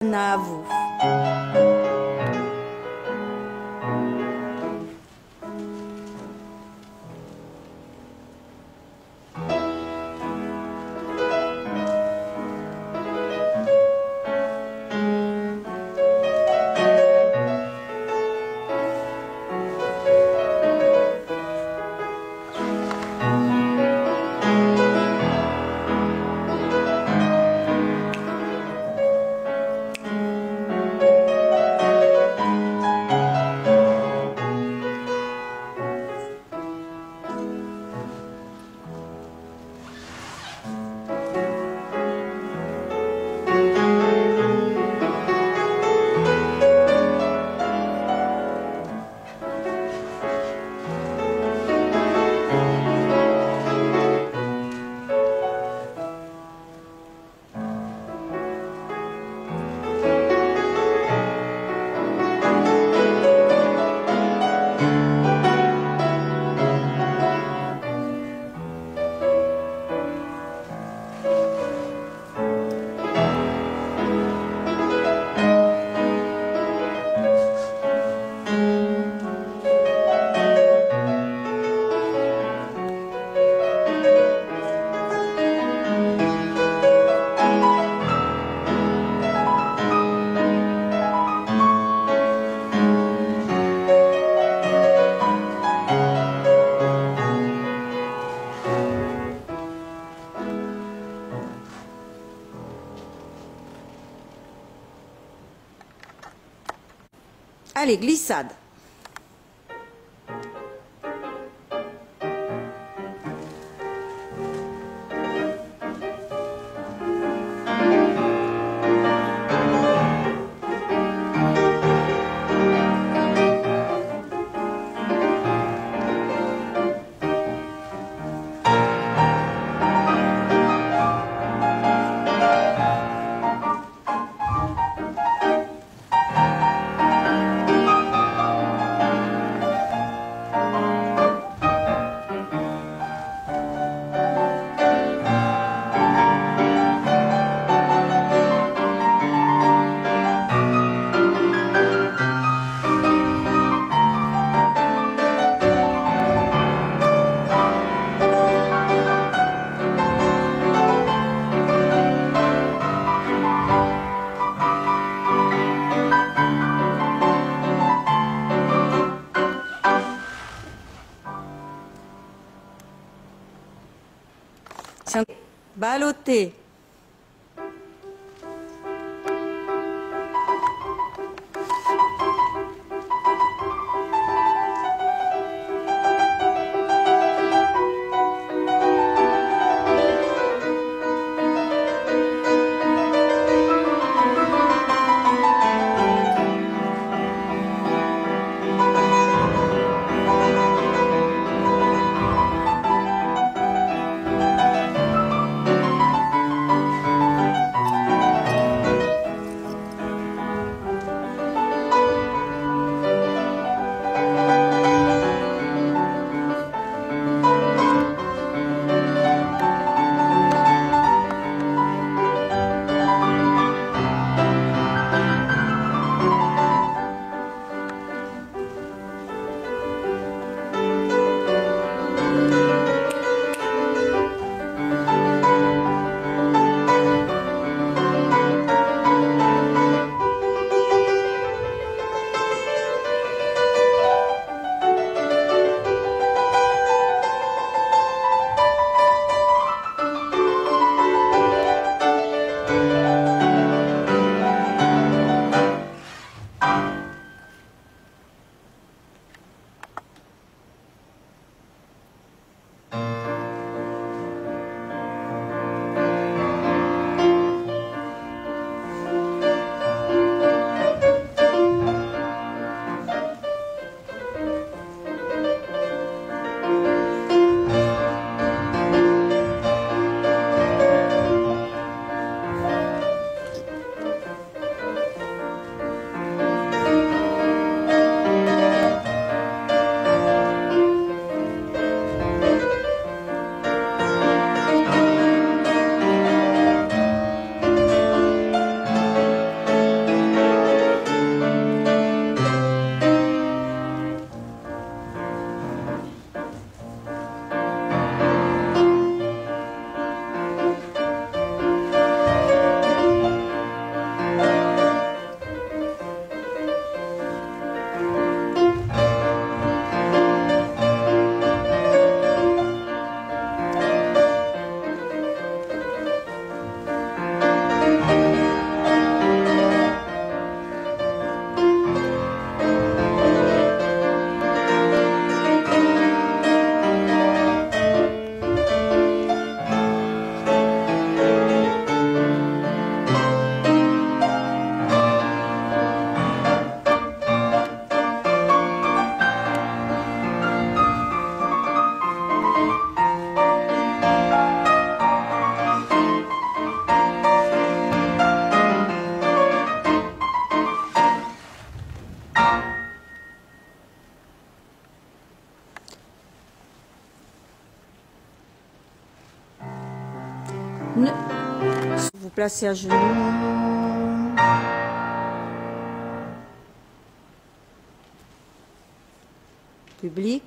à Allez, glissade. Baloté. Placez à genoux. Public.